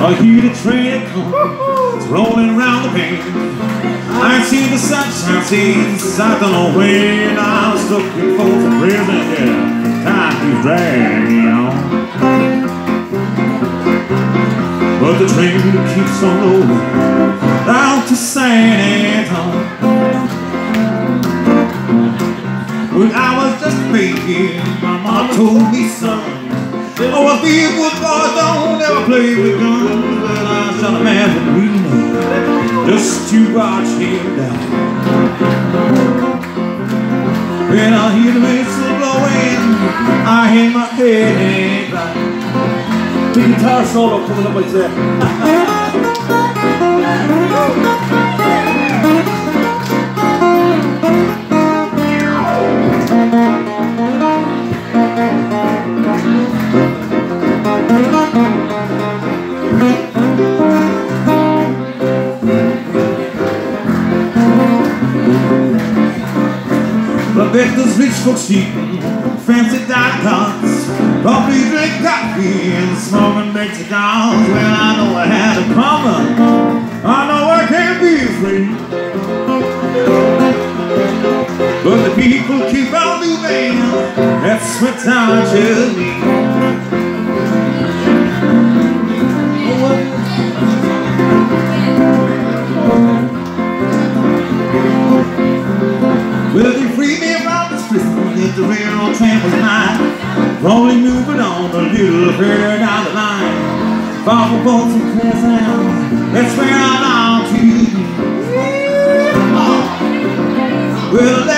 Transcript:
I hear the train it's rolling around the bend. I see the sunshine since I don't know when I was looking for the prison, yeah. Time keeps dragging on. But the train keeps on rolling down to San Antonio. When I was just baby, my mom told me, son, Oh, a big with boy don't ever play with guns. Well, I shot a man with green just to watch him die. When I hear the whistle blowing, I hang my head and cry. Big guitar solo coming up right there. Those rich folks eating fancy cards Probably drink coffee and smoking Mexicans Well, I know I had a problem I know I can't be free. But the people keep on moving That's what time tells me Well, they freed me from this prison? If the railroad train was mine. Rolling moving on a little further down the line. Far from folks in Town That's where I long to oh.